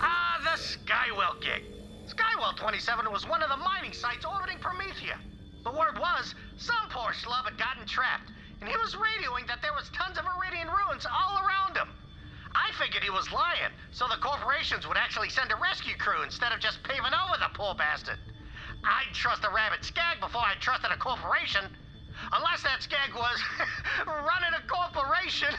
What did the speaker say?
Ah, the Skywell gig. Skywell 27 was one of the mining sites orbiting Promethea. The word was some poor schlub had gotten trapped, and he was radioing that there was tons of Eridian ruins all around him. I figured he was lying, so the corporations would actually send a rescue crew instead of just paving over the poor bastard. I'd trust a rabbit skag before I trusted a corporation. Unless that skag was running a corporation.